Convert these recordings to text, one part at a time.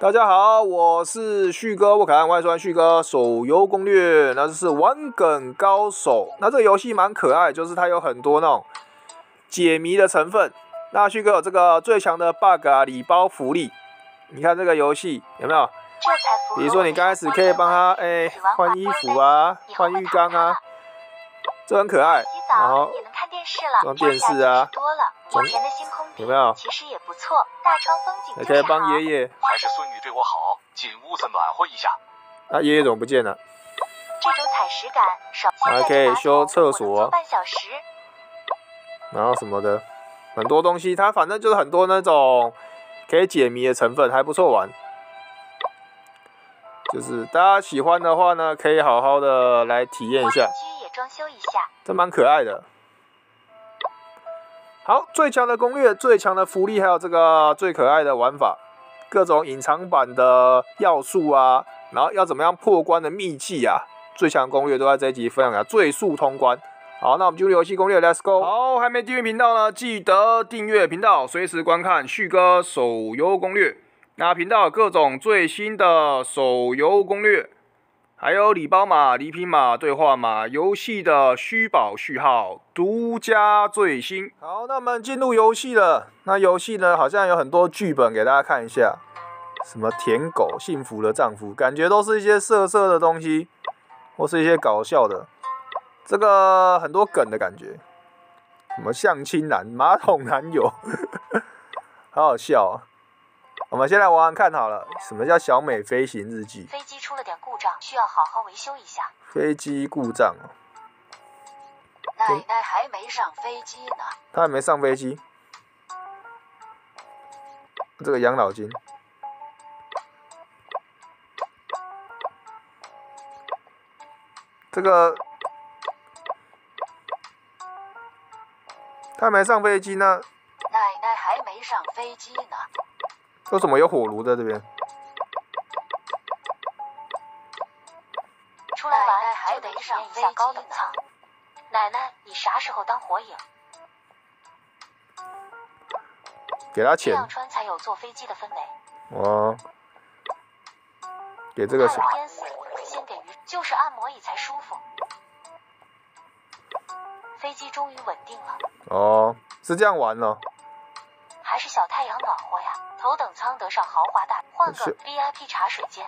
大家好，我是旭哥，我可爱外传旭哥手游攻略，那就是玩梗高手。那这个游戏蛮可爱，就是它有很多那种解谜的成分。那旭哥有这个最强的 bug 啊，礼包福利。你看这个游戏有没有？比如说你刚开始可以帮他哎换衣服啊，换浴缸啊，这很可爱。然后装电视啊。有没有？其实也不错，大窗风景可以帮爷爷。还是孙女对我好，进屋子暖和一下。啊，爷爷怎么不见了？这种踩实感，还可以修厕所。半小时。然后什么的，很多东西，它反正就是很多那种可以解谜的成分，还不错玩。就是大家喜欢的话呢，可以好好的来体验一下。也装修一下。这蛮可爱的。好，最强的攻略，最强的福利，还有这个最可爱的玩法，各种隐藏版的要素啊，然后要怎么样破关的秘技啊，最强攻略都在这一集分享给大家，最速通关。好，那我们进入游戏攻略，Let's go。好，还没订阅频道呢，记得订阅频道，随时观看旭哥手游攻略。那频道各种最新的手游攻略。还有礼包码、礼品码、兑换码、游戏的虚宝序号、独家最新。好，那我们进入游戏了。那游戏呢，好像有很多剧本给大家看一下。什么舔狗、幸福的丈夫，感觉都是一些色色的东西，或是一些搞笑的。这个很多梗的感觉。什么相亲男、马桶男友，好好笑啊！我们先来玩玩看好了，什么叫小美飞行日记？飞机出了点故障，需要好好维修一下。飞机故障啊！奶奶还没上飞机呢。她还没上飞机。这个养老金。这个。他没上飞机呢。奶奶还没上飞机呢。为什么有火炉在这边？出来玩还得上一下高等舱。奶奶，你啥时候当火影？给他钱。这样穿才有坐飞机的氛围。哦。给这个钱。淹死，先给鱼，就是按摩椅才舒服。飞机终于稳定了。哦，是这样玩呢。还上豪华大，换个 VIP 茶水间。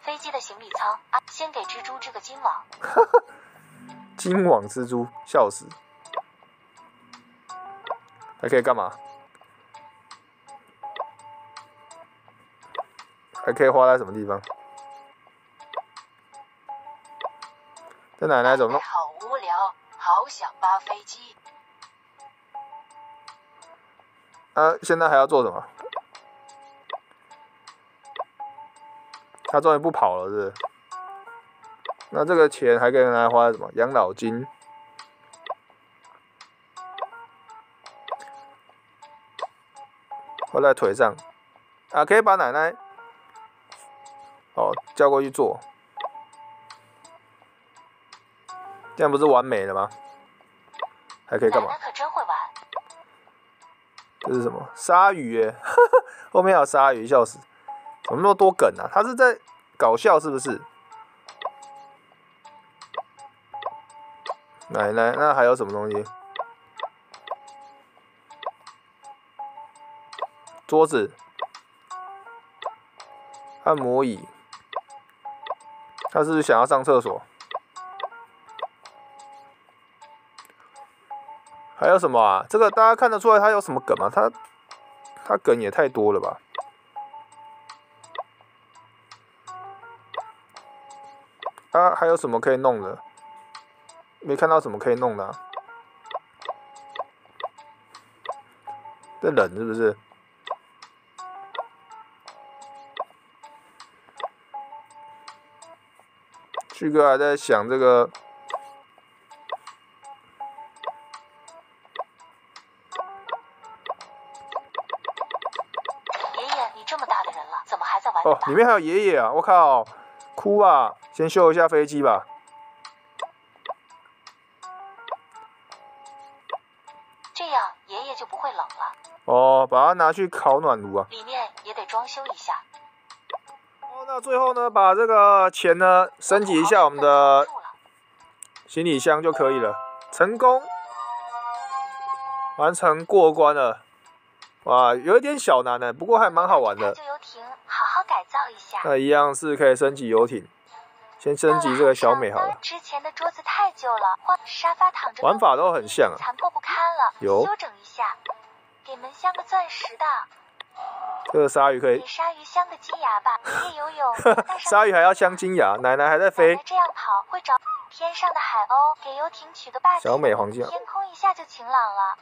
飞机的行李舱啊，先给蜘蛛织个金网。金网蜘蛛，笑死。还可以干嘛？还可以花在什么地方？这奶奶怎么？好无聊，好想扒飞机。啊，现在还要做什么？他终于不跑了，是？是那这个钱还可以拿来花什么？养老金。花在腿上。啊，可以把奶奶，哦，叫过去做。这样不是完美了吗？还可以干嘛？奶奶可真会玩。这是什么？鲨鱼耶！后面还有鲨鱼，笑死。怎么那么多梗啊？他是在搞笑是不是？奶奶，那还有什么东西？桌子、按摩椅，他是不是想要上厕所？还有什么啊？这个大家看得出来他有什么梗吗？他他梗也太多了吧？啊，还有什么可以弄的？没看到什么可以弄的。这冷是不是？旭哥还在想这个。爷爷，你这么大的人了，怎么还在玩？哦，里面还有爷爷啊！我靠，哭啊！先修一下飞机吧，这样爷爷就不会冷了。哦，把它拿去烤暖炉啊。里面也得装修一下。哦，那最后呢，把这个钱呢升级一下我们的行李箱就可以了，成功完成过关了。哇，有一点小难呢，不过还蛮好玩的。旧游艇好好改造一下。那一样是可以升级游艇，先升级这个小美好了。之前的桌子太旧了，沙发躺着。玩法都很像啊。残破不堪了，有修整一下，给门镶个钻石的。这个鲨鱼可以。给鲨鱼镶个金牙吧，会游泳。鲨鱼还要镶金牙，奶奶还在飞。这样跑会找天上的海鸥，给游艇取个霸气。小美黄金。天空一下就晴朗了。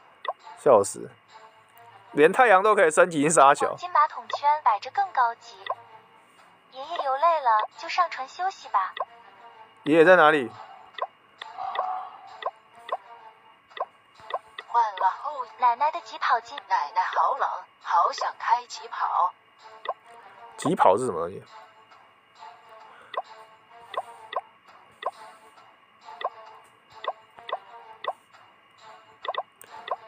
笑死。连太阳都可以升级沙小。金马桶圈摆着更高级。爷爷游累了，就上船休息吧。爷爷在哪里？换了后，奶奶的疾跑机。奶奶好冷，好想开疾跑。疾跑是什么东西？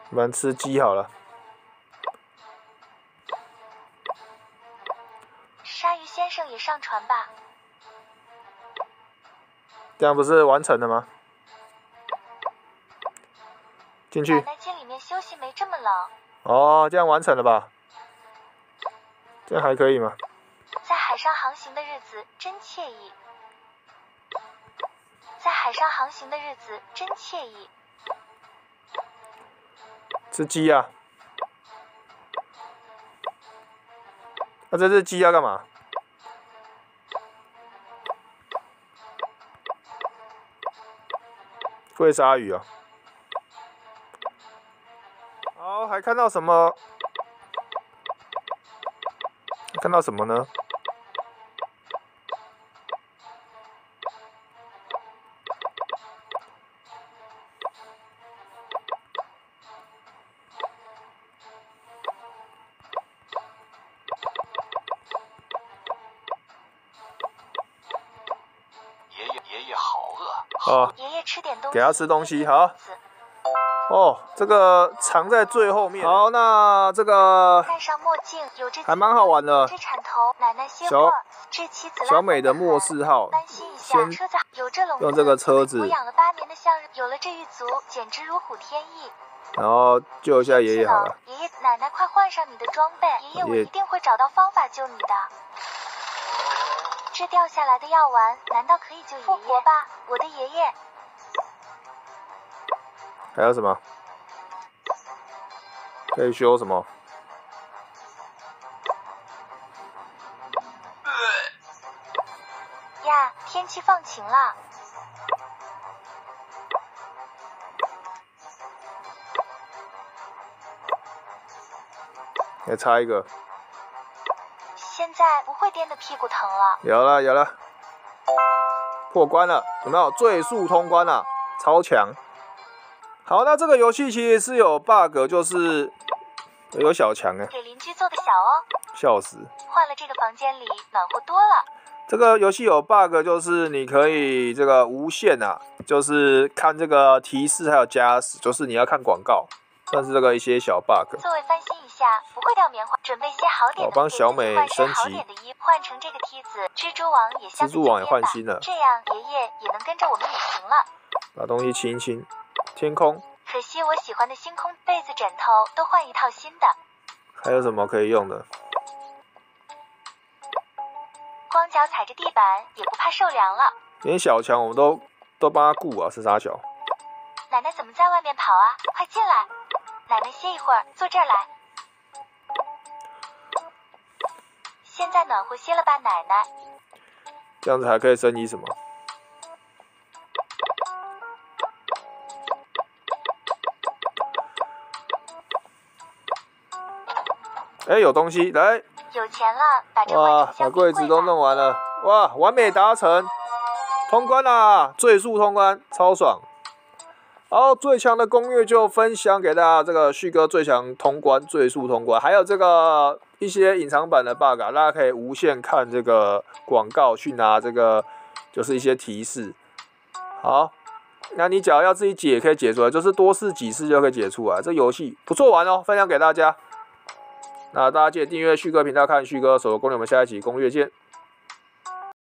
我们吃鸡好了。也上船吧，这样不是完成了吗？进去。奶奶间里面休息没这么冷。哦，这样完成了吧？这样还可以吗？在海上航行的日子真惬意。在海上航行的日子真惬意。吃鸡呀？那这只鸡要干嘛？喂鲨鱼啊！好，还看到什么？看到什么呢？爷爷，爷爷好饿。哦。给他吃东西，好。哦，这个藏在最后面。好，那这个戴上墨镜，有这还蛮好玩的。这铲头，奶奶歇小这妻子小美的末世号，先用这个车子。我养了八年的向日，有了这一族，简直如虎添翼。然后救一下爷爷好了。爷爷，奶奶，快换上你的装备。爷爷，我一定会找到方法救你的。这掉下来的药丸，难道可以救复活吧？我的爷爷。还有什么？可以修什么？呀，天气放晴了。再插一个。现在不会颠的屁股疼了。有了有了，破关了，有没有？最速通关了，超强。好，那这个游戏其实是有 bug，就是有小强哎。给邻居做的小哦。笑死。换了这个房间里暖和多了。这个游戏有 bug，就是你可以这个无限啊，就是看这个提示还有加时，就是你要看广告，算是这个一些小 bug。座位翻新一下，不会掉棉花。准备些好点的，我帮小美升级。换成这个梯子，蜘蛛网也蜘蛛网也换新了，这样爷爷也能跟着我们旅行了。把东西清一清。天空，可惜我喜欢的星空被子枕头都换一套新的。还有什么可以用的？光脚踩着地板也不怕受凉了。连小强我们都都帮他顾啊，是啥小？奶奶怎么在外面跑啊？快进来！奶奶歇一会儿，坐这儿来。现在暖和些了吧，奶奶？这样子还可以升级什么？哎，有东西来！有钱了，把这哇，把柜子都弄完了，哇，完美达成，通关啦！最速通关，超爽。好，最强的攻略就分享给大家，这个旭哥最强通关，最速通关，还有这个一些隐藏版的 bug，大家可以无限看这个广告去拿这个，就是一些提示。好，那你只要要自己解，可以解出来，就是多试几次就可以解出来。这游戏不错玩哦，分享给大家。那大家记得订阅旭哥频道，看旭哥手游攻略。我们下一期攻略见。